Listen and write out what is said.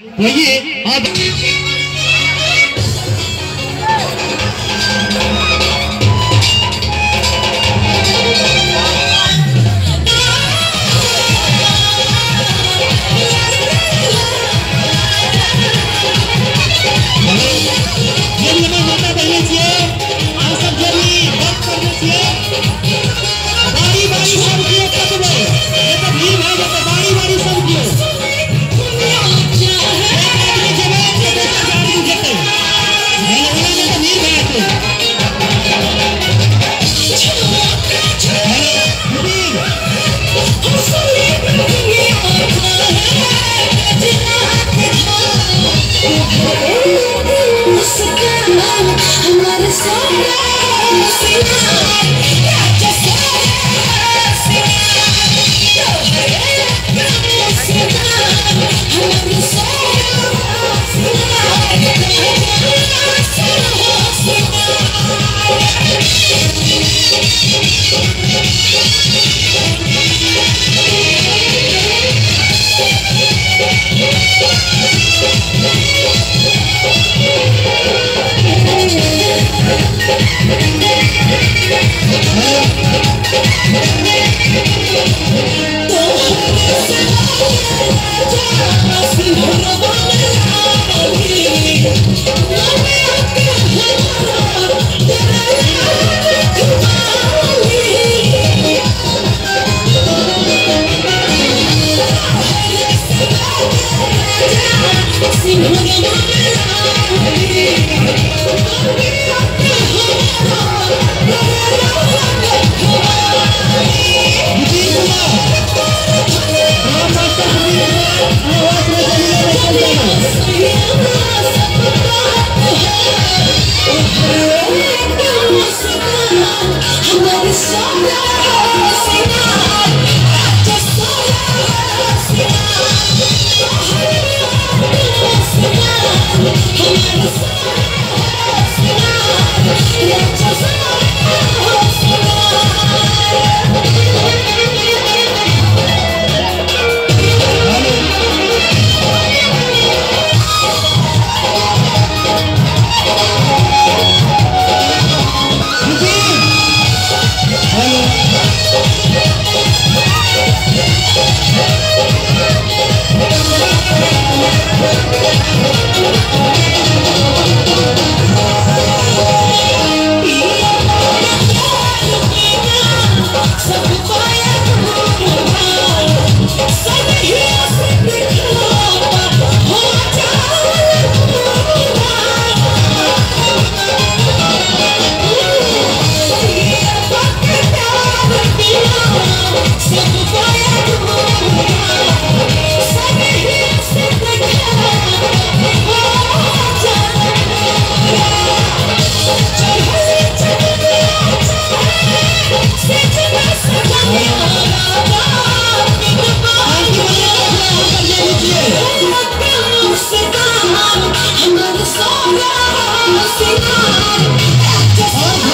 वही आप Sim. Sim. See I'm in love with you. I'm not Oh,